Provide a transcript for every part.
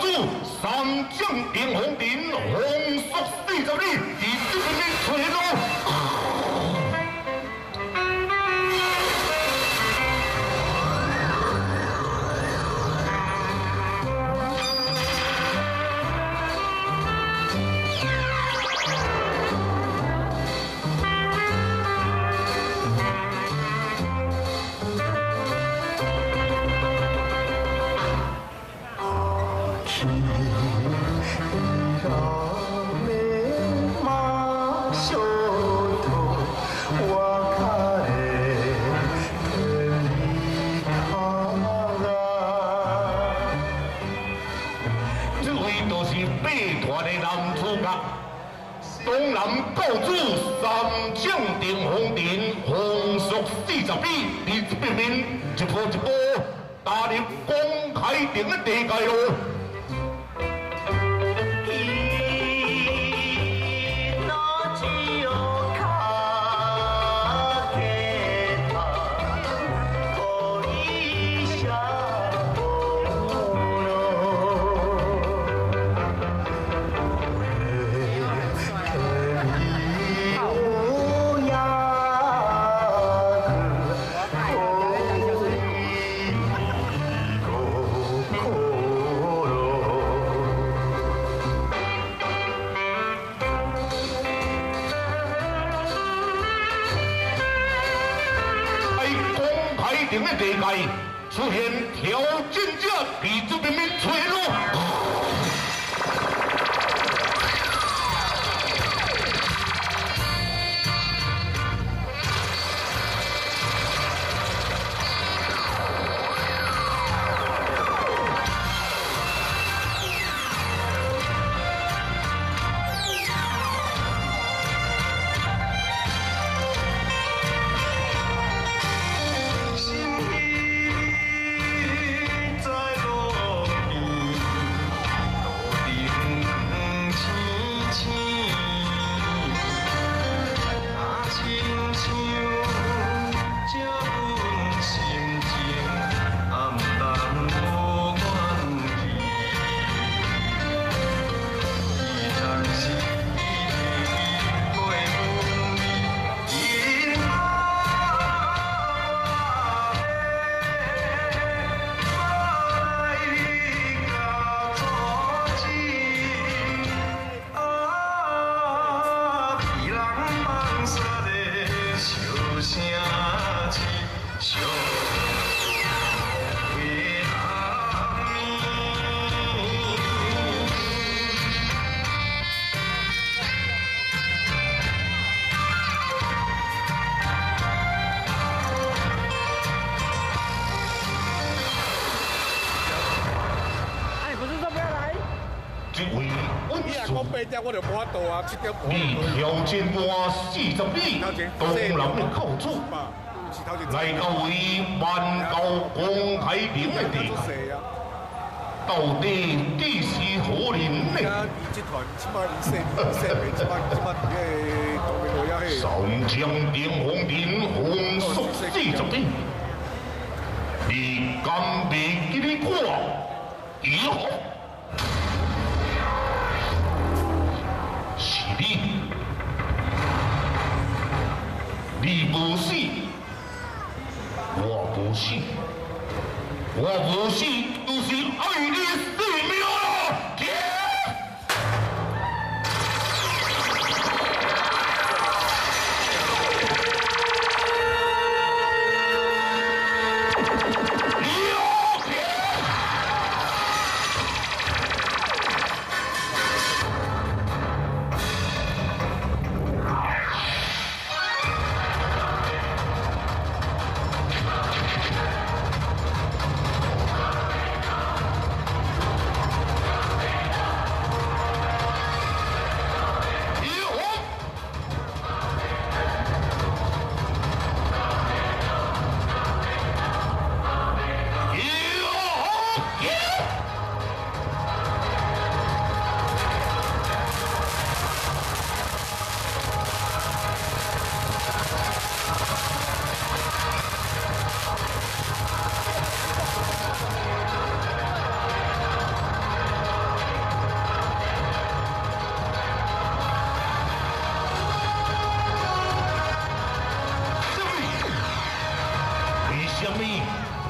祝三将平洪。点我就无，四十米，东南的靠主，来到位万高公太平的地，到底地势何人呢？上将丁红林红速四十米，你敢被几你过？以后。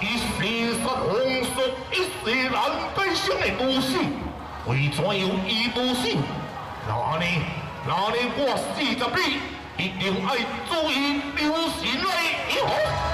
伊生杀风俗，一世难悲伤的无死，为怎样伊无死？那呢？那尼？我四十里一定爱注意留神来，以。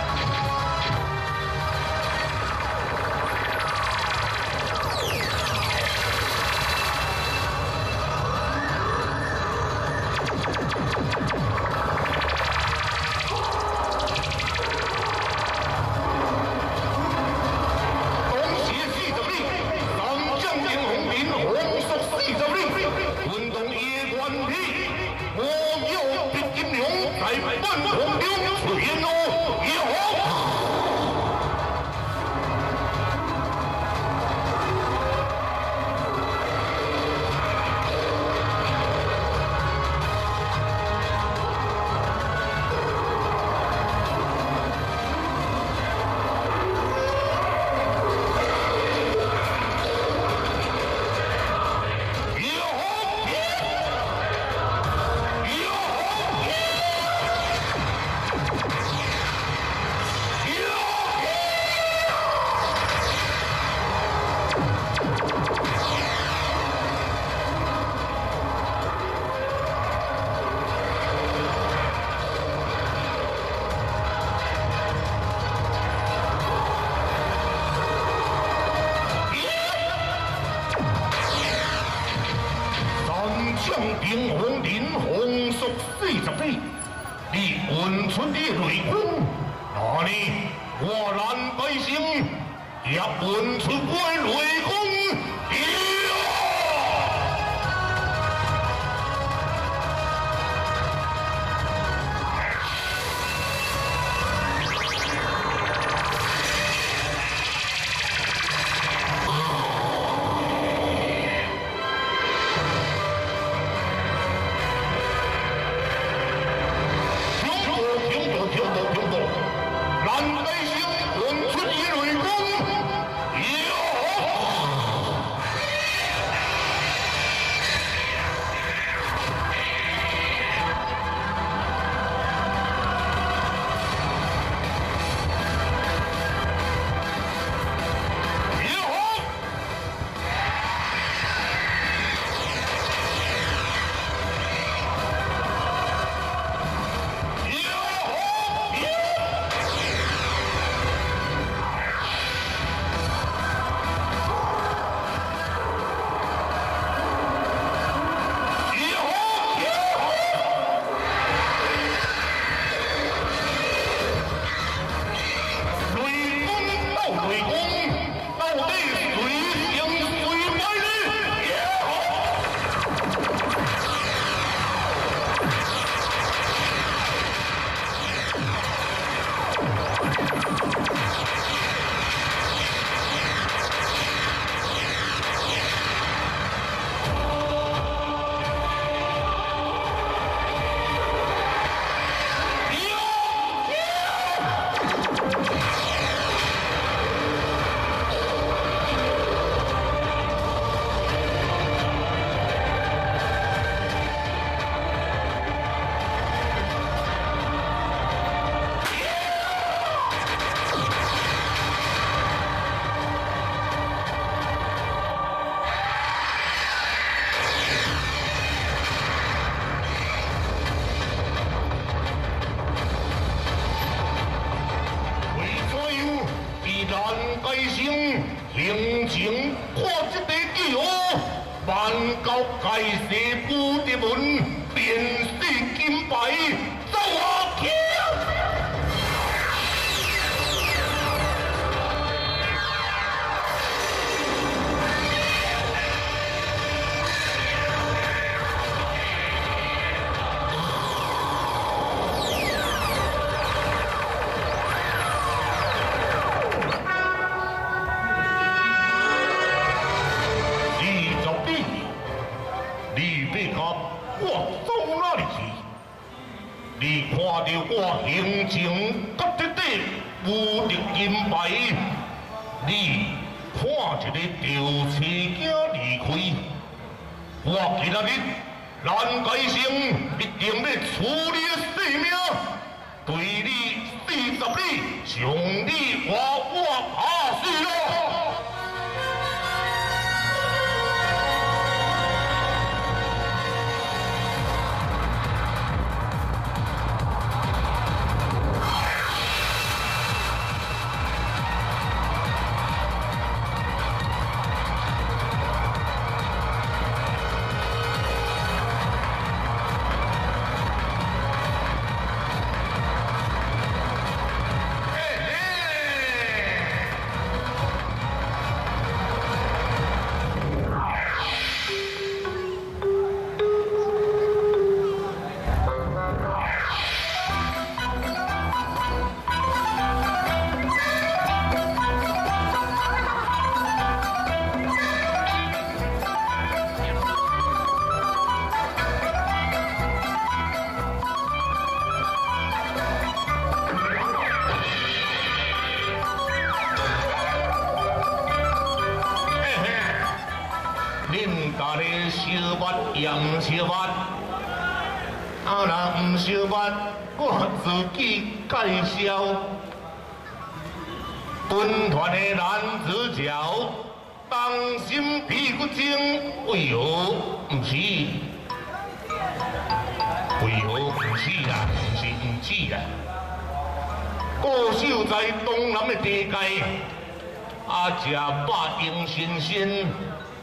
应新鲜，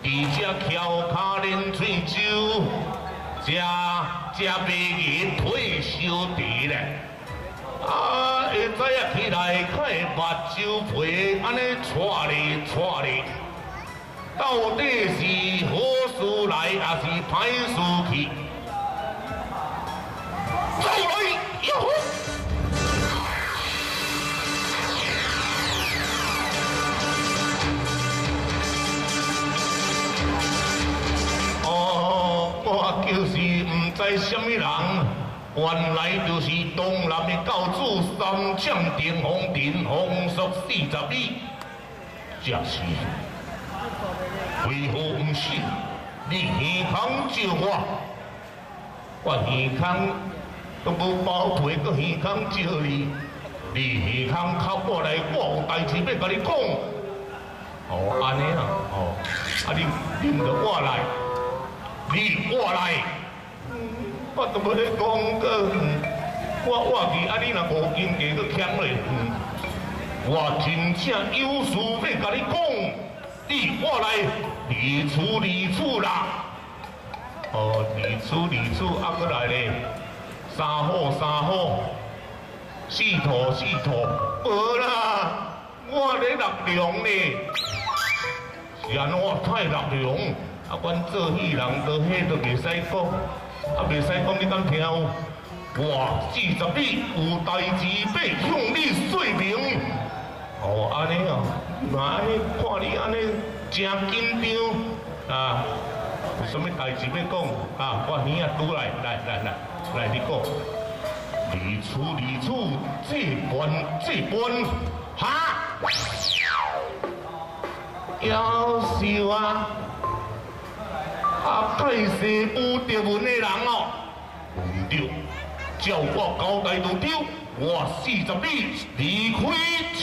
伫遮翘脚啉醉酒，食食白银退休地咧。啊，会知影起来，看目睭皮安尼搓哩搓哩，到底是好事来，还是歹事去？走来，哟！知什么人，原来就是东南的教主三将定风定风速四十里，正是。为何不是？你耳康照我，我耳康都无包皮，个耳康照你，你耳康靠过来，我有代志要甲你讲。哦，安尼啊，哦，啊你领着我来。你我来，我都要咧讲个，我我去啊！你若无经过个强咧，我真正有事要甲你讲。你我来，你处你处啦。哦，你处你处，啊，过来咧，三好三好，四套四套，无啦，我咧六两咧，是安怎太六两？啊，阮做戏人，都迄都袂使讲，啊，袂使讲，你敢听？我四十里有代志要向你说明。哦，安尼哦，那安尼看你安尼真紧张啊！有什么代志要讲啊？我耳啊拄来，来来来，来你讲。离厝离厝，这关这关，哈？夭寿啊！啊！介世有德文的人哦，唔对，照我交代就对，我四十里离开车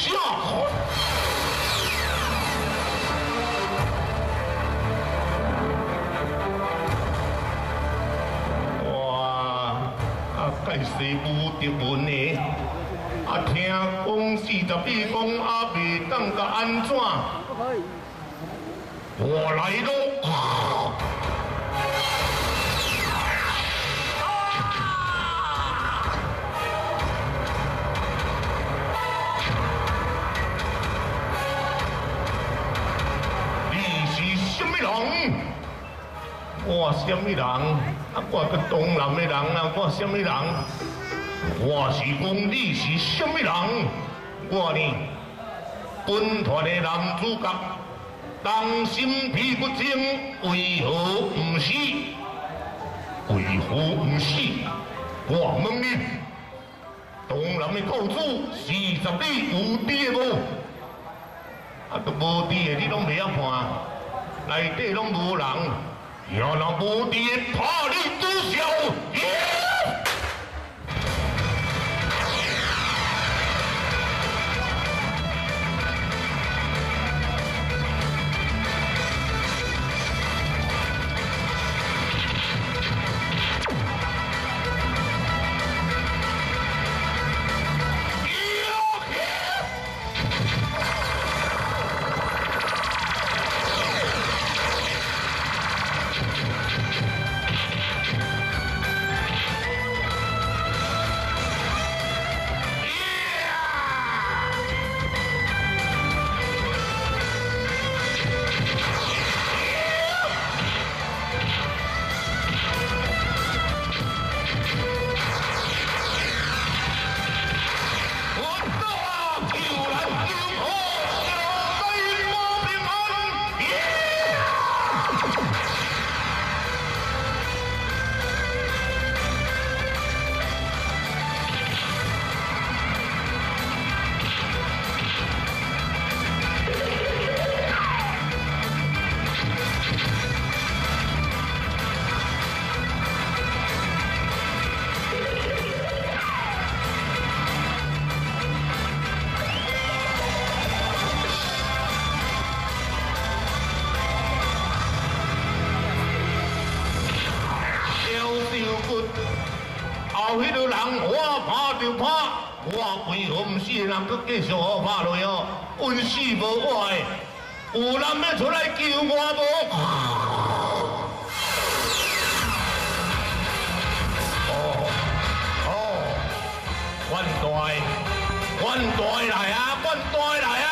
哇！啊！介世有德文的，啊！听讲四十里讲啊，未当甲安怎？我来咯！我什么人？啊，我个东南的人啊，我什么人？我是讲你是什么人？我呢，本团的男主角，当心皮骨精，为何不是？为何不是？我问你，东南的教主四十里有地无？啊，都无地的，你拢袂晓看，内底拢无人。要让无敌怕你知晓。我为何毋死的人佮继续好拍落哦？阮死无我的，有人要出来救我无？哦哦，阮大的，阮大来啊，阮大来啊，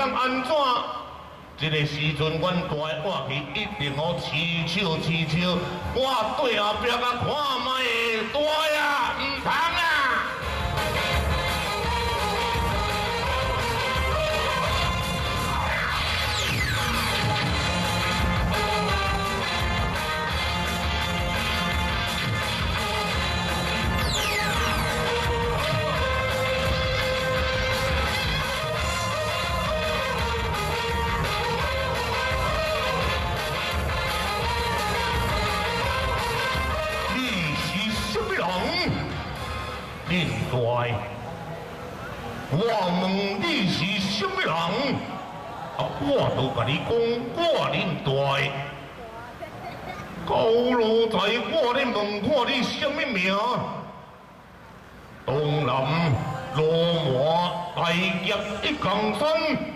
当安怎？这个时阵，阮大的活去一定好持笑持笑，我对后壁甲看卖大呀，唔通都甲你讲，我恁大。高路在我咧问看你什么名？东南罗马大劫一江山，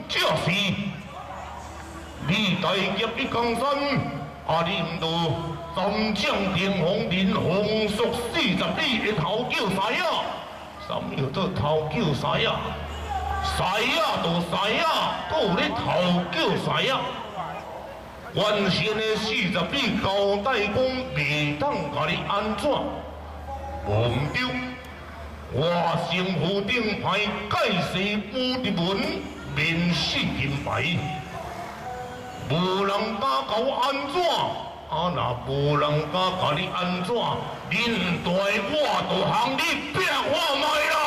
这是你大劫一江山，啊你毋都三将定红林红属四十里的头叫谁啊？什么叫做头叫谁啊？谁啊？都谁啊？都有咧头叫谁啊？原先的四十里交代讲未当甲你安怎，无毋对。我身负顶牌盖世无敌门，面试金牌，无人敢甲我安怎？啊，若无人敢甲你安怎？恁大我就向你拼看卖啦！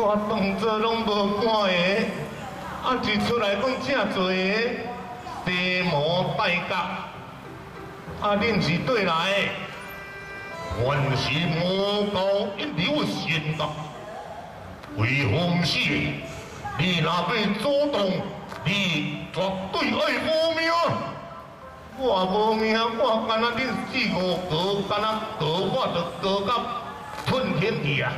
我动作拢无赶的，啊，一出来讲遮多的，地魔带角，啊，恁是对来的。原是魔道一流仙道，为风死，你若要主动，你绝对爱无命。我无命，我干那恁四五个，干那个我就个到天去啊！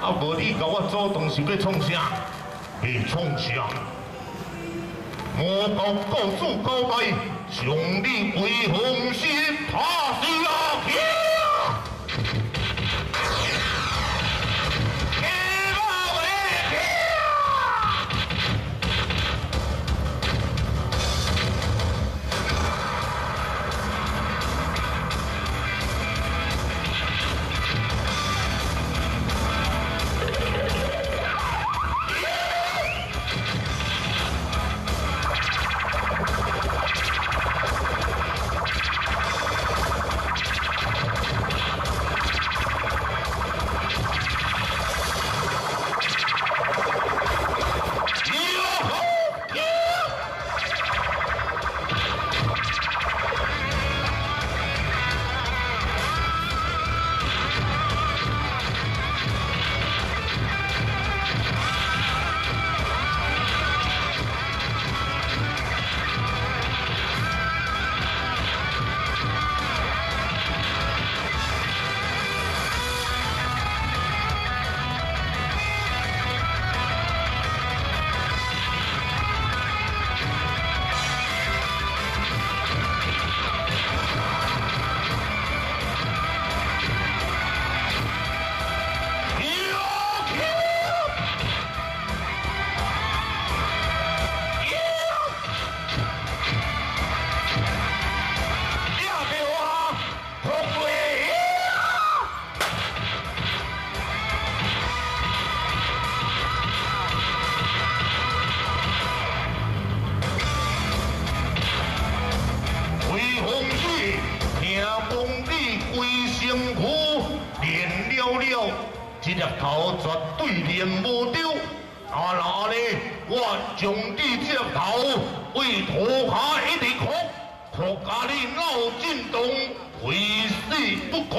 啊，无你甲我做东西要创啥？要创啥？魔高告主高拜，兄弟为红心，怕死啊！去这粒头绝对练无着。啊那呢，我将你这粒头为涂下一直哭，哭甲你脑震动，非死不可。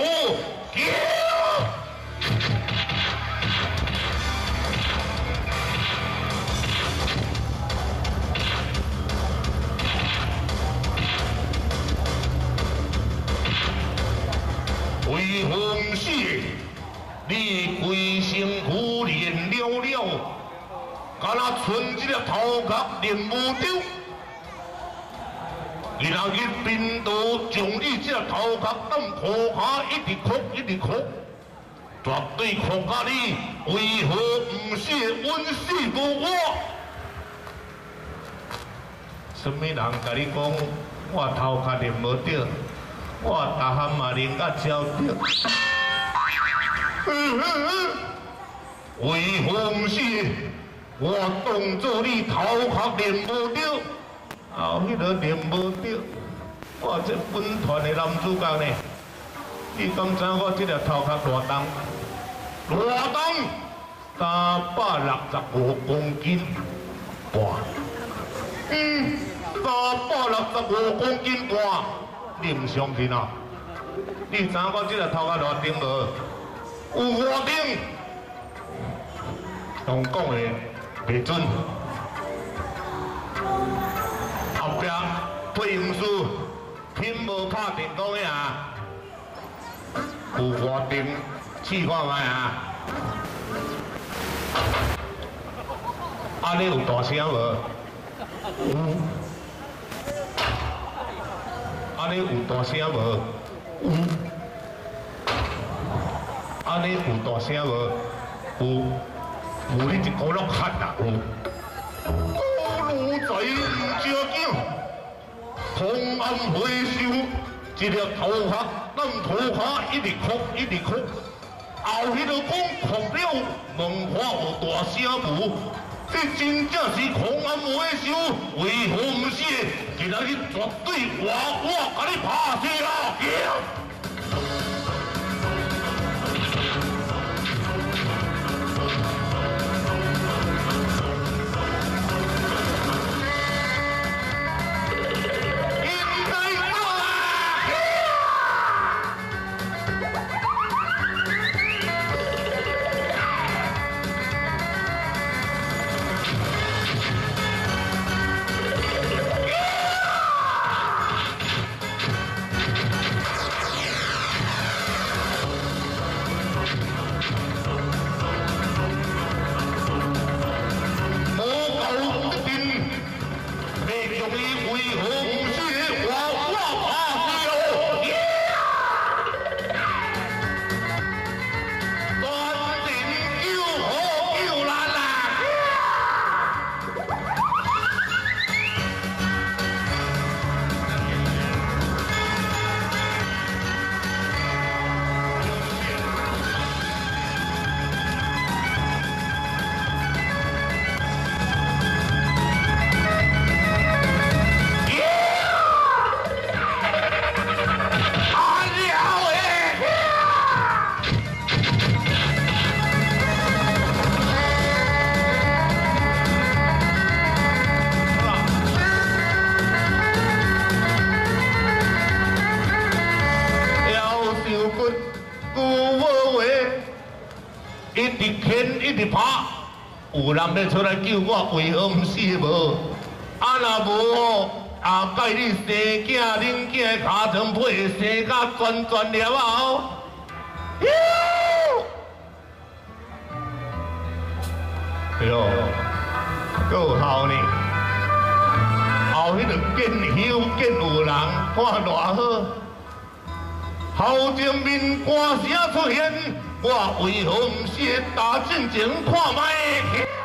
敢若剩一粒头壳练无着。然后去冰岛将你这粒头壳当裤下一直哭一直哭，绝对哭甲你为何不死，阮死无我？什么人甲你讲我头壳练无着？我大汉嘛练甲照着。为风死，我当作你头壳练无着，后迄个练无着，我这本团的男主角呢？你敢知我这粒头壳偌重？偌重？三百六十五公斤，哇！嗯，三百六十五公斤半，你唔相信啊？你知我这个头壳偌重无？有偌重？用讲的袂准。后壁配音师拼无拍电讲的啊，有偌重？试看卖啊！啊，你有大声无？有。啊，你有大声无？有。啊，你有大声无？有。有你一个落汗啊！有。古如在唔照镜，红暗回首，一条头发，咱头发一直哭一直哭。后迄个讲哭了，问话有大声无？这真正是狂安无的手，为何不是？今仔日绝对活我甲你拍死啦！要出来救我，为何毋死无？啊若无哦，啊介你生囝恁囝的尻川皮生甲全全了后，哟，哎哟，够好呢。后迄个见休见有人，看偌好。后前面歌声出现，我为何毋是打进前看卖？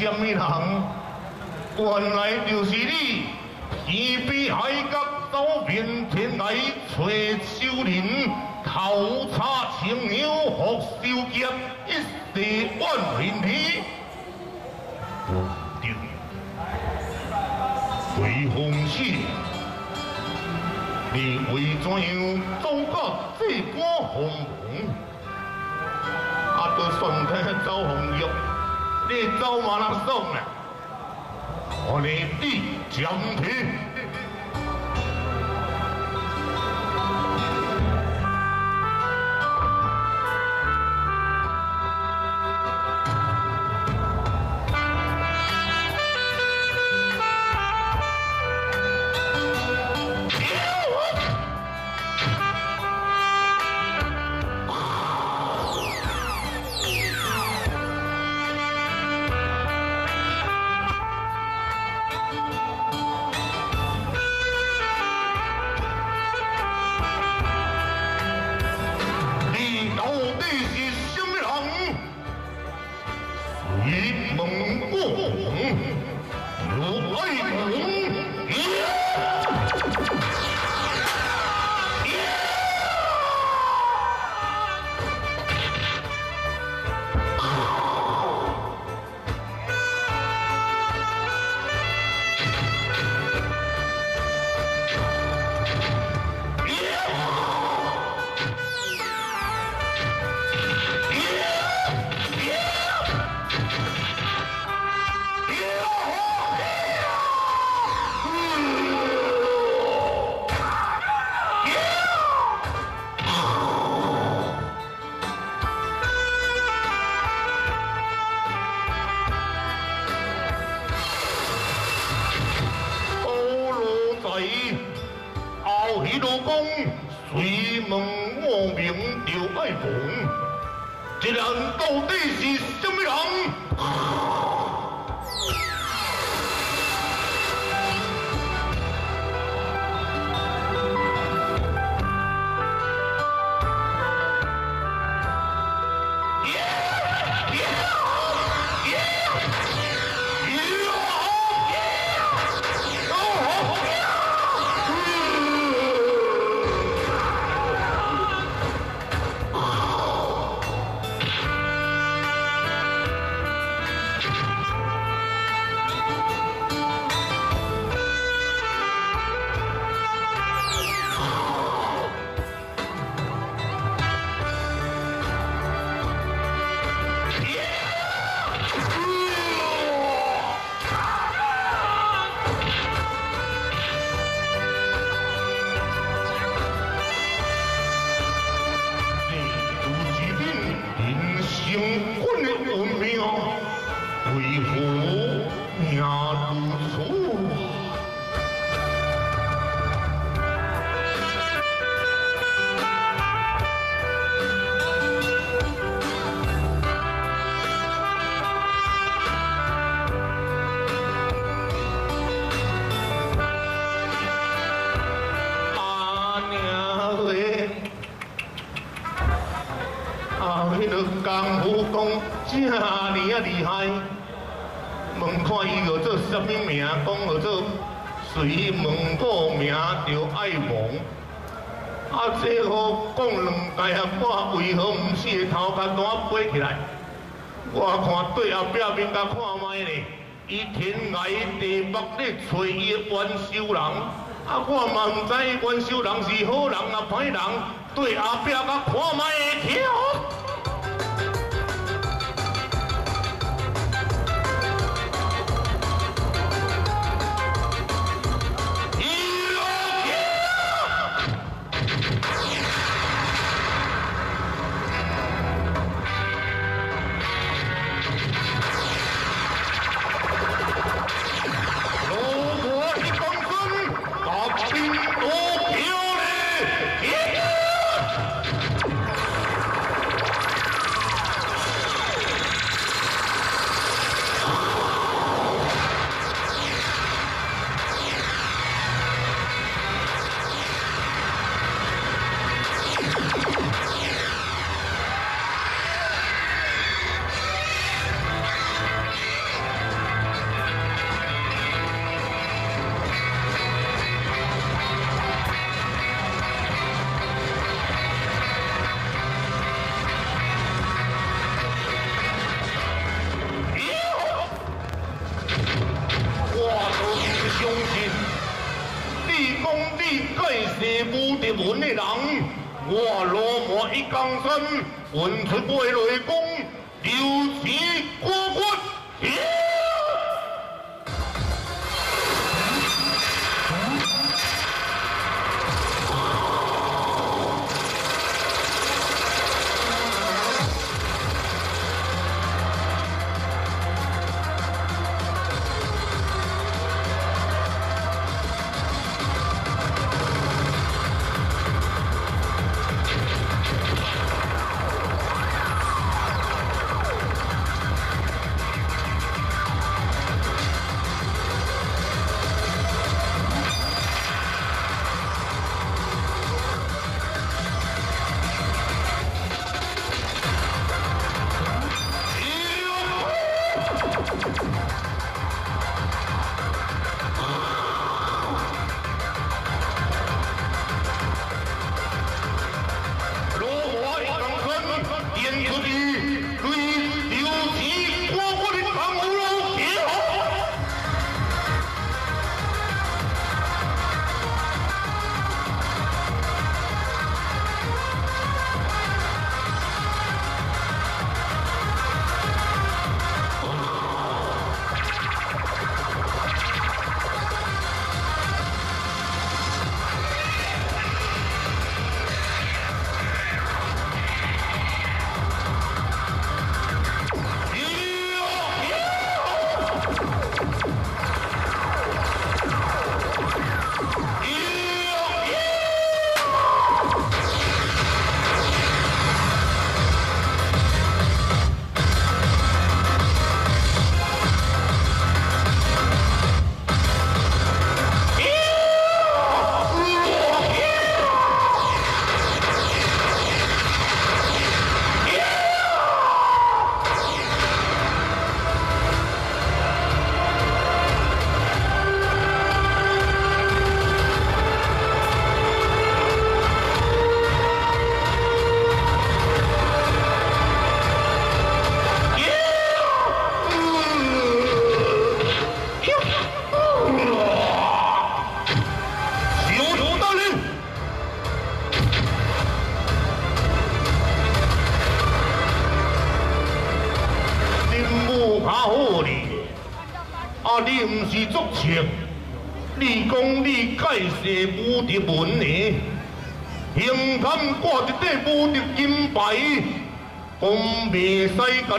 就是什么人，原来我你我唔知关心人是好人啊坏人，对阿表哥看嘛？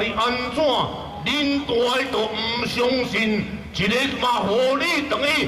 你安怎？恁大个都毋相信，一个嘛互你等于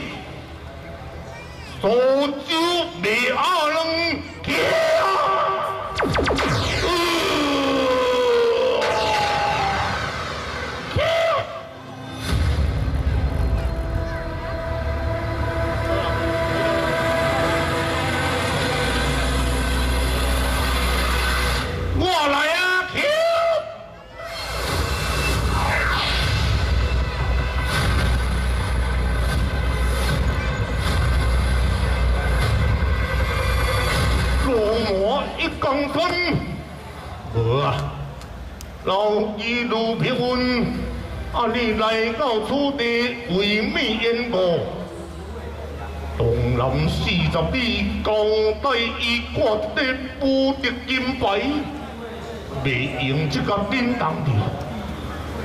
用这个叮当的，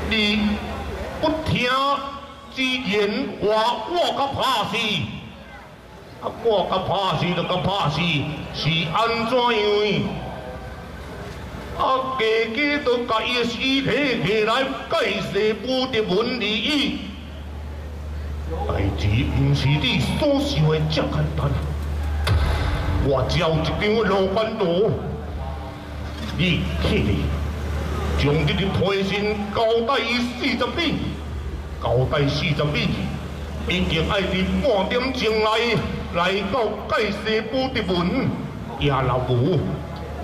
你不听之言话，我甲怕死。啊，我甲怕死就甲怕死，是安怎样？啊，家家都甲伊的尸体起来解释武德文利益。代志毋是你所想的这简单。我只有一张老板图，你去哩，将你的胎心交代伊四十米，交代四十米，已经爱伫半点钟内来到盖世武德文，也老母，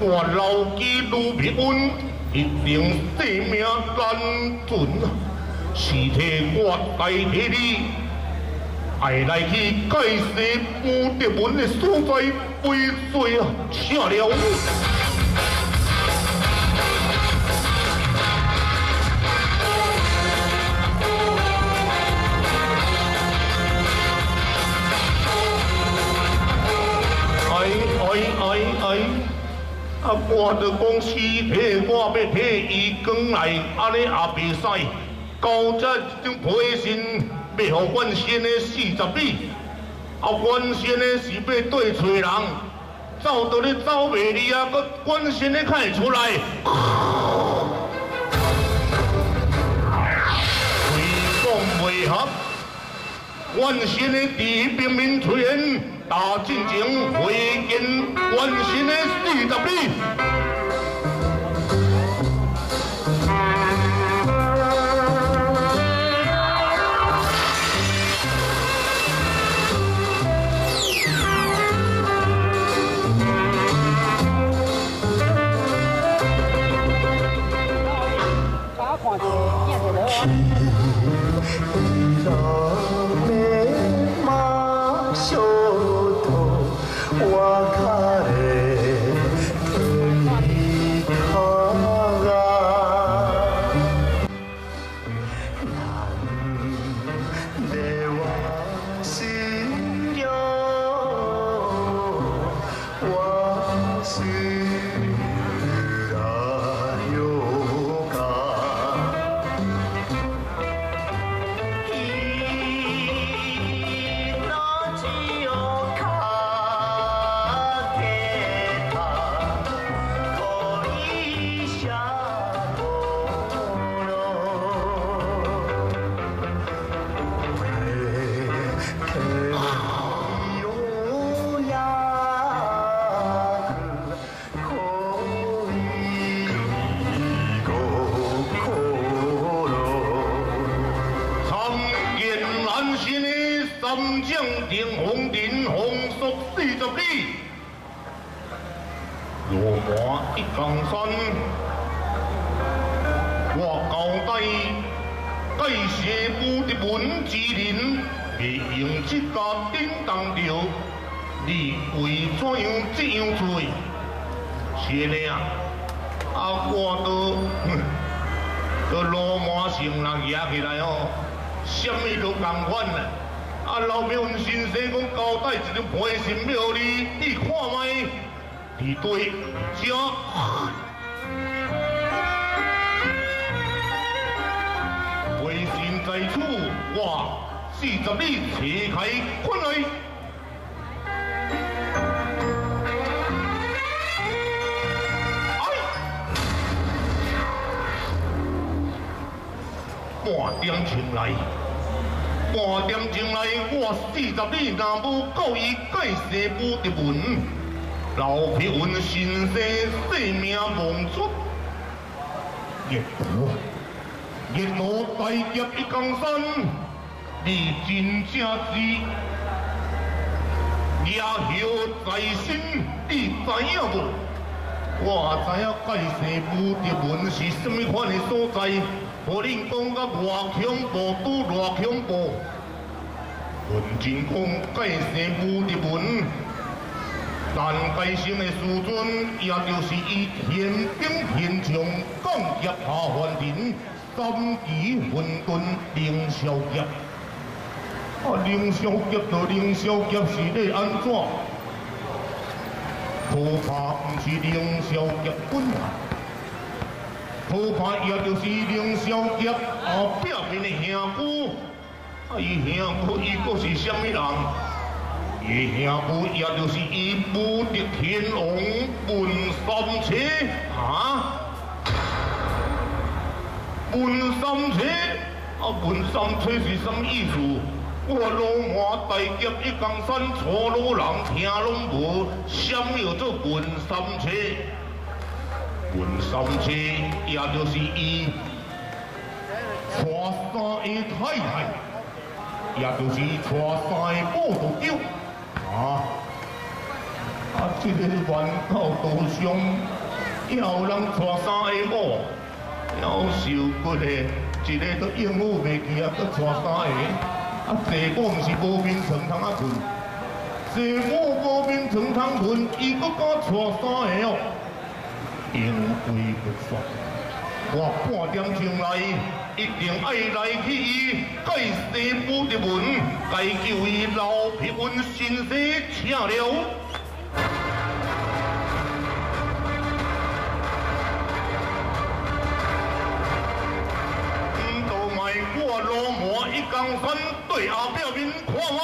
我牢记卢平恩，一定性命难存啊！尸体我代替你。爱来去盖世武德文的所在为罪啊！请了。啊，我着讲尸体，我要替伊讲来，安尼也袂使。交这一张批信。要互原先的四十米，啊，原先的是要对找人，走到你走袂离啊，佮原先的开出来，为讲为合，原先的地平民出现，大进前会见关心的四你为怎样这样做？是呢啊，啊我都，都罗马城人压起来哦，什么都共款啦。啊，老庙先生讲交代一张陪信庙里，你看卖，伫对这。陪信在此，我四十里切开困来。半点钟来，半点钟来，我四十里南母告伊盖西武的文，老皮文先生性命亡出，叶母，叶母大劫一江山，你真正是夜后在身，你知影无？我知影盖西武的文是什么款的所在。无恁讲甲偌恐怖，拄偌恐怖。文真讲介生武的文，但介生的师尊，也就是以天兵天将降劫下凡人，三级混沌凌霄劫。啊，凌霄劫就凌霄劫是咧安怎？可怕毋是凌霄劫本来。可怕也就是凌霄杰后壁面的兄夫，啊，伊兄夫伊阁是什么人？伊兄夫也就是伊武德天王文三七，啊？文三七，啊，文三七是什么意思？我罗马大劫一江山，错路人听拢无，什么叫做文三七？文三车，也就是伊娶三个太太，也就是娶三个宝都叫啊！啊，这个原告道上，有人娶三个某，夭寿骨的，一个都应付袂起啊，搁娶三个，啊，这个毋是无名床通啊困，这个无名床通困，伊搁敢娶三个哦？因为不爽，我半点钟来一定爱来去伊盖西府的门，该叫伊老皮文先生请了。到卖我罗马一江山对阿表面看卖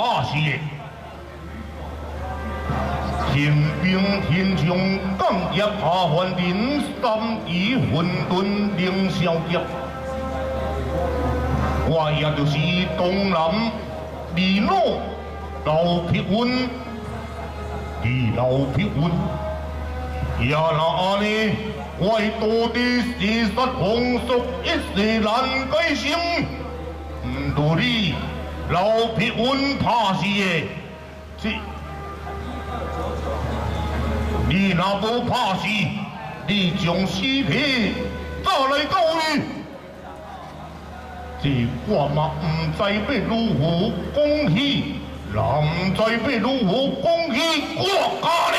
法事的。秦兵天上降业下凡人，三以混沌凌霄劫。我也就是东南李诺老匹温，李老匹温，也那安尼，我到底是失红熟，一时难改心，唔道理。老皮温怕死的，这。你若无怕死，你将尸皮早来到位。这我嘛唔知要如何讲起，若唔知要如何讲起，我教你。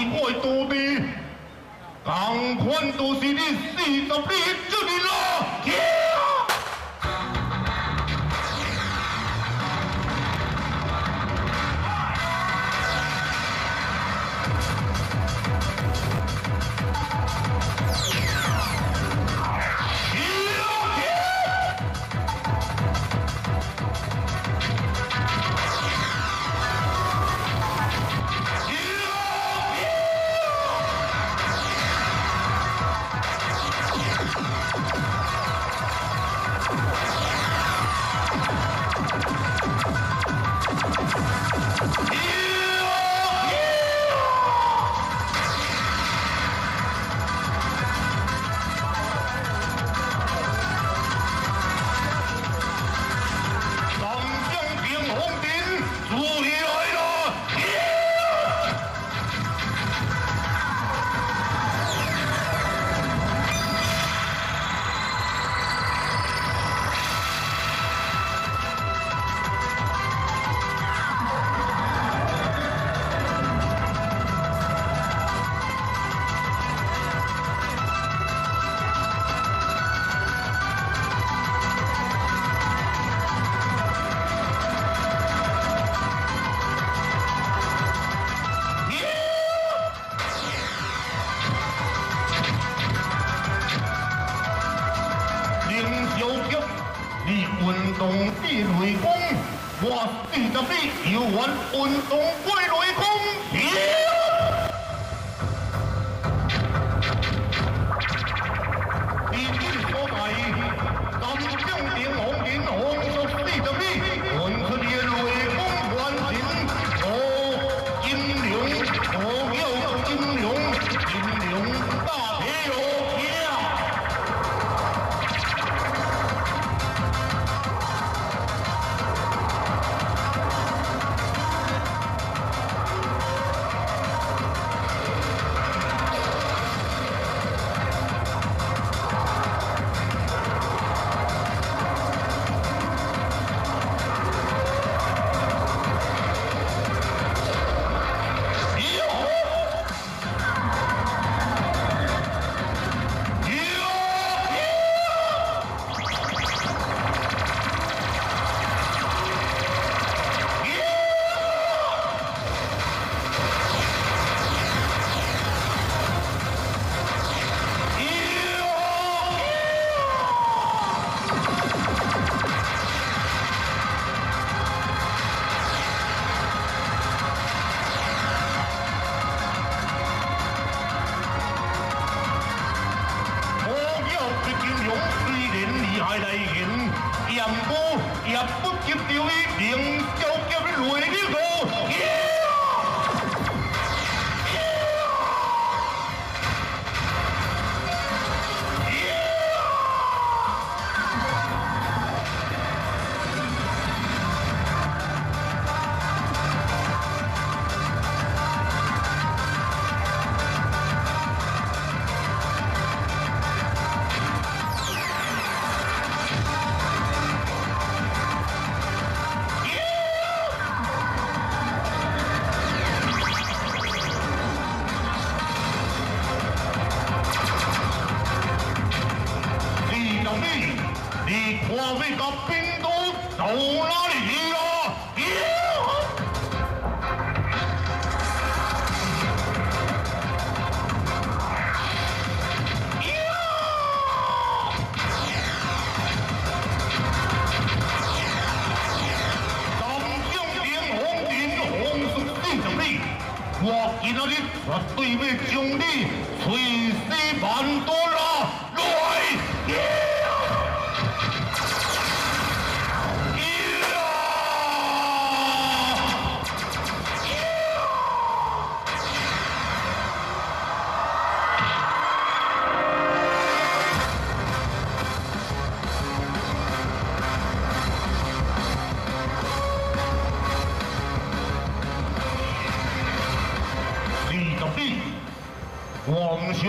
一会独立，港宽都是你死都必救你了。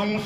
我唔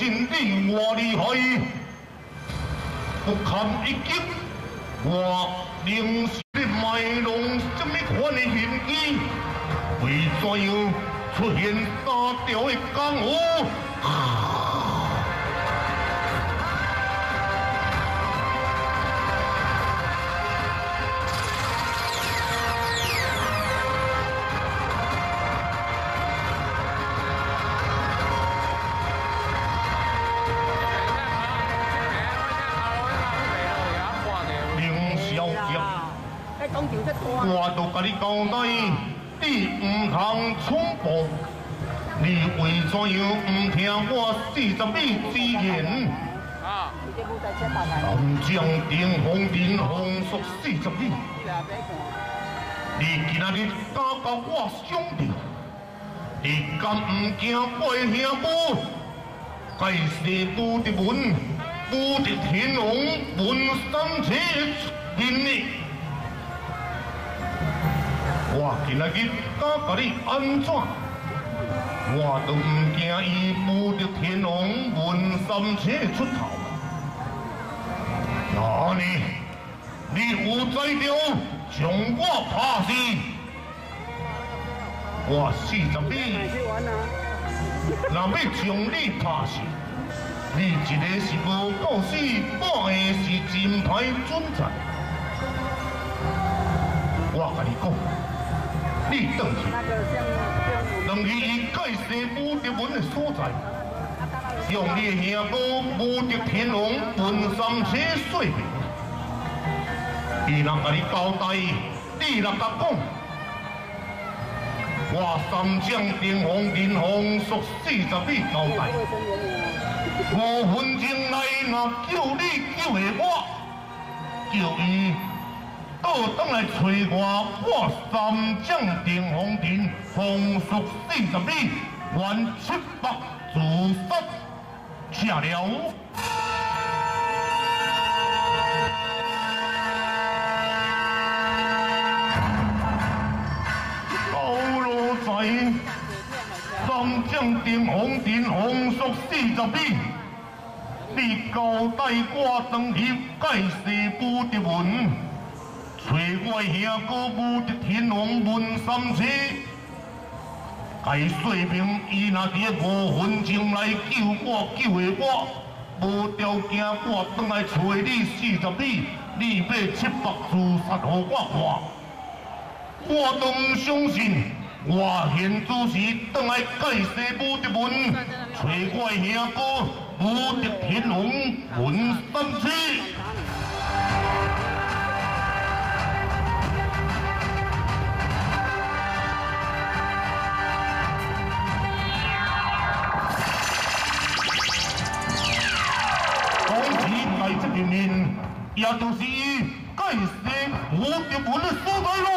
你为怎样唔听我四十米之言？你啲冇仔車白埋，南江定红殿红属四十米，你話俾佢。你今仔日打到我兄弟，你敢唔惊背兄母？该是武的文，武的天龙，文三尺天你。我今仔日敢甲你安怎？我都唔惊伊武的天龙，文三尺出头。那你，你有才调将我拍死？我四十米。若要将你拍死，你一个是无够死，半个是金牌准在。我甲你讲，你转去，那個像像等去伊介绍武德文的所在，用你的兄哥武德天龙文三车说明。伊若甲你交代，你若甲讲。我三江定红电红属四十米交代，五分钟内若叫你救下我，叫伊倒转来找我，我三江定红电红属四十米，原七百自杀，下了。高路仔，三江定红电红属四十里，你交代我当日介绍武德文，找我兄哥武德天王文三车，该说明伊若伫五分钟来救我救下我，无条件我转来找你四十米，你要七百自杀，互我看。我当唔相信，我现主是等来介绍武德门，找我兄哥武德天龙文三车。面，也就是介绍武德文的所在咯。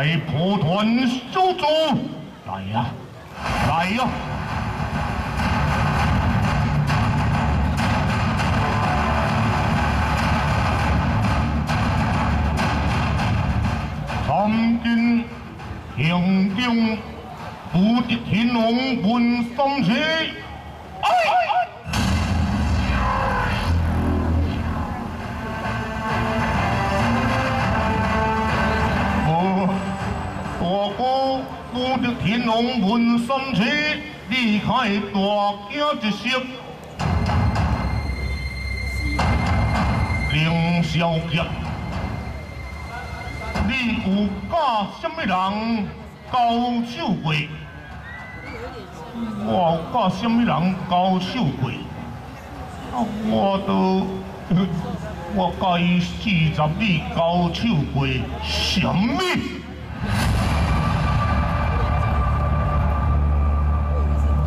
在破团收租四十里教手过什么？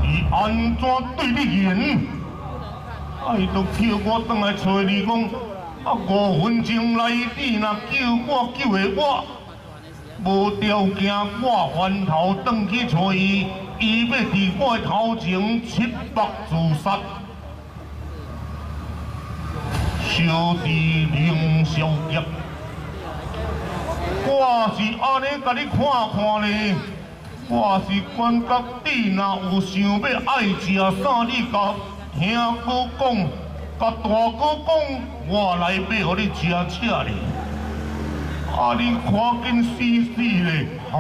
伊安怎对你言？哎，都叫我转来找你讲。啊，五分钟内你若救我救的我，无条件我翻头转去找伊，伊要伫我的头前七百自杀。小弟林小杰，我是安尼甲你看看咧，我是管觉你若有想要爱食啥，你甲兄哥讲。甲大哥讲，我来买互你吃吃咧。啊，你赶紧死死咧，吼！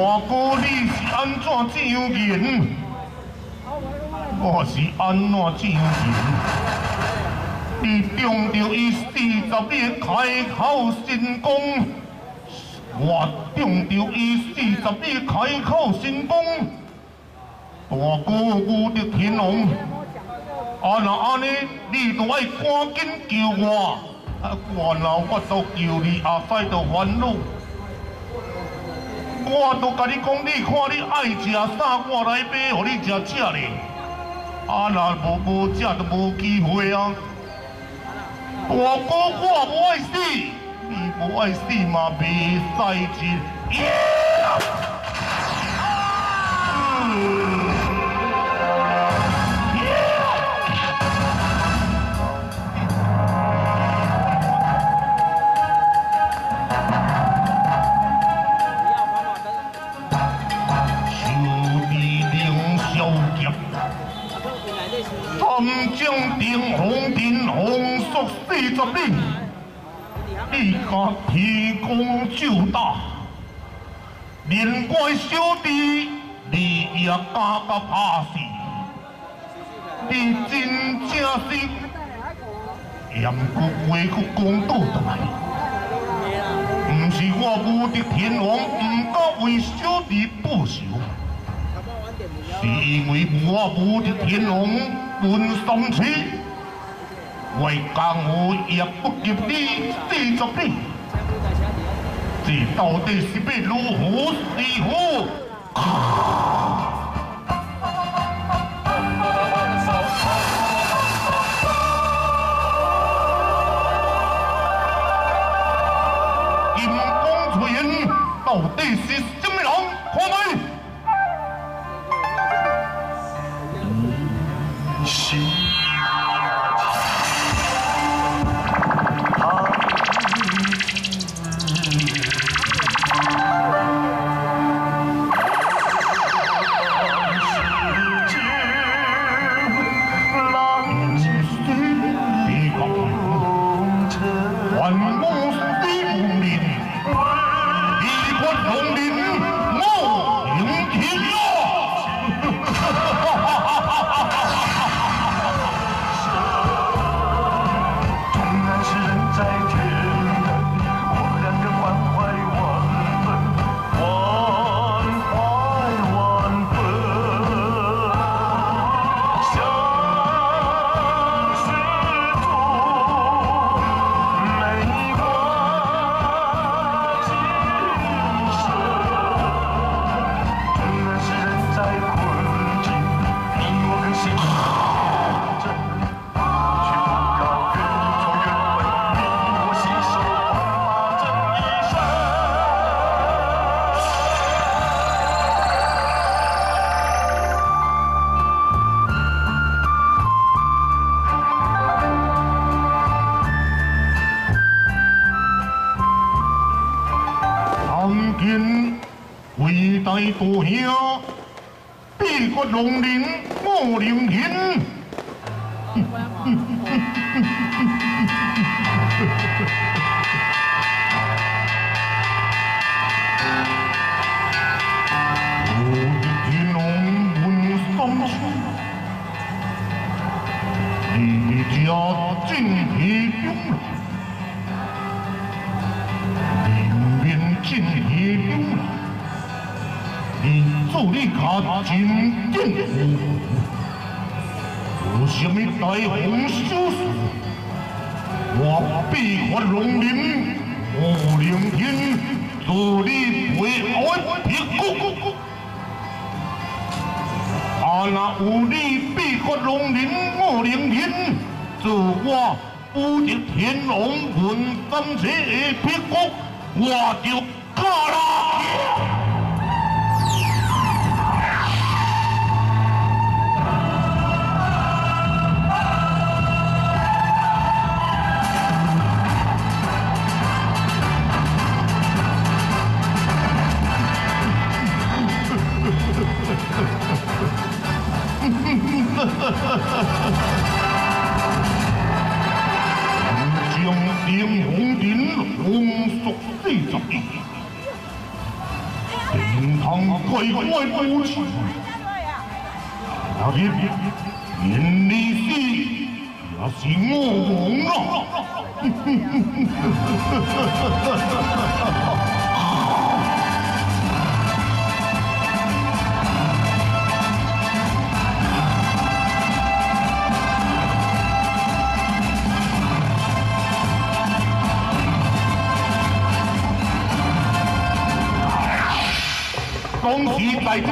大哥，你是安怎这样人？我是安怎这样人？你中着伊四十米开口神功。我中着伊四十米开口神功，大哥武德天龙，啊那安尼，你都爱赶紧救我，啊我若我都救你，后摆就烦恼。我都甲你讲，你看你爱食啥，我来买互你食吃咧。啊若无无食就无机会啊。大哥我无爱死。你不爱死嘛？比赛前，兄将定红定红速四十里。你甲天公就大，连我小弟你也敢甲怕死？你真正是严骨话去讲倒来，不是我武德天王不敢为小弟报仇，是因为我武德天王本三七。为江湖也不及你四十里，这 到底是被如何是何？金光翠人到底是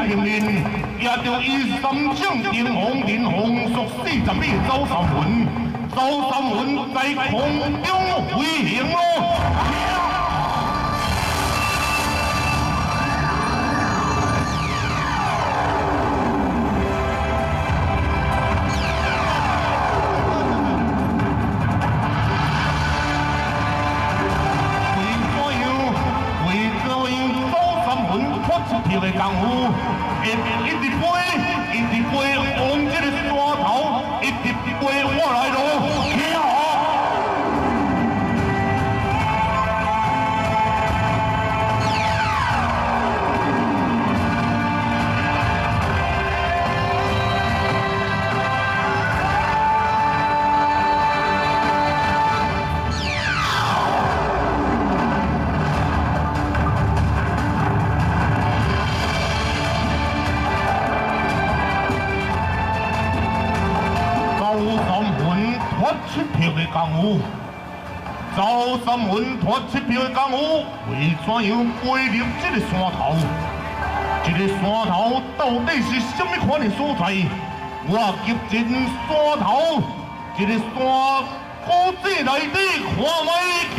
Caio Leme. 嗰條梳齊，我話夾住梳頭，一個梳高子嚟啲看位橋。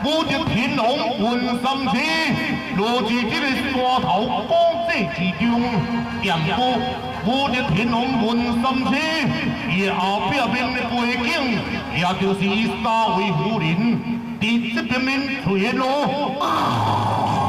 我的天龙本心痴，落住这个山头。die Jung, yang po, wo det hin om bun som se, ye a pia bin ne poe king, ya tu si sta wi hurin, dit se pemin tu ye no. Ah!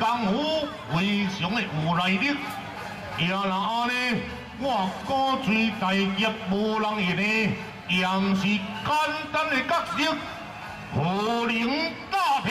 江湖非常的有来历。也那安尼，我古最大业无人会呢，也是简单的角色，可能大片。